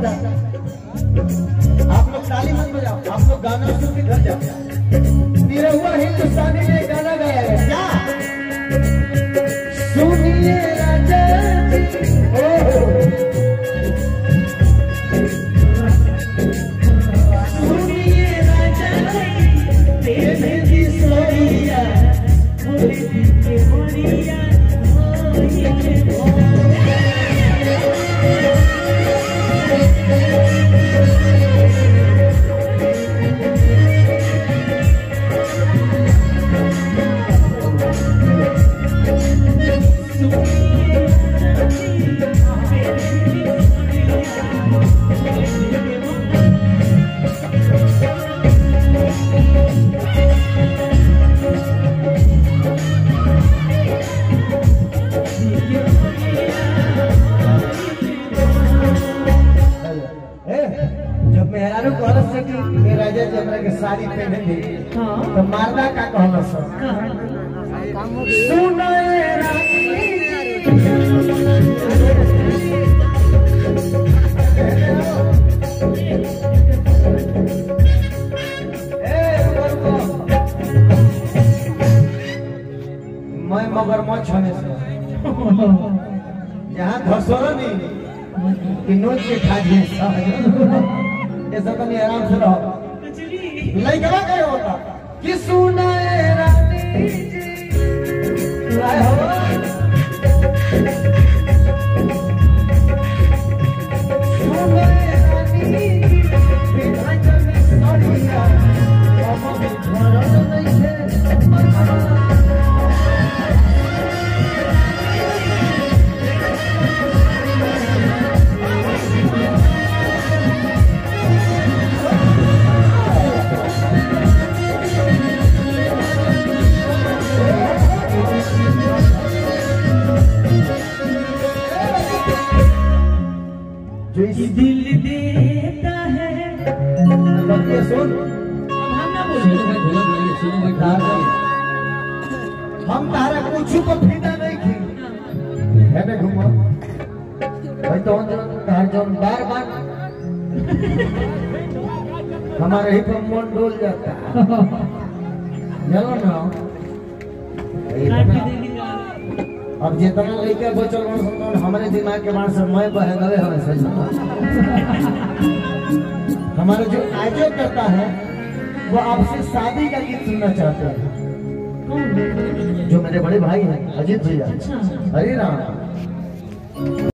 होता आप लोग ताली मत बजाओ। आप लोग गाना सुन के घर जाओ। मेरा हुआ हिंदुस्तानी में गाना गाया है। क्या? सुनिए राजा। साड़ी पहने दे हाँ। तो मारदा का कहलस सुन। मैं मगरमच्छ होने से। यहाँ धसोरो नहीं। कि नोच के खा जाए ये सब आराम से रहो। लइकवा के होता? कि सुनाए दिल देता है। सुन। हम तारा। कुछ को फीदा नहीं खी है ना घुमा? भाई तो तार जौन बार बार हमारे ही पर मन डोल जाता चलो ना काट के इतना- देंगे का अब जितना लेके बचल बन सकते हमारे दिमाग के बाण से मैं बहे गए हमें सही हमारा जो आजो करता है वो आपसे शादी का गीत सुनना चाहते हैं। जो मेरे बड़े भाई हैं अजीत भैया। अच्छा। हरे राम।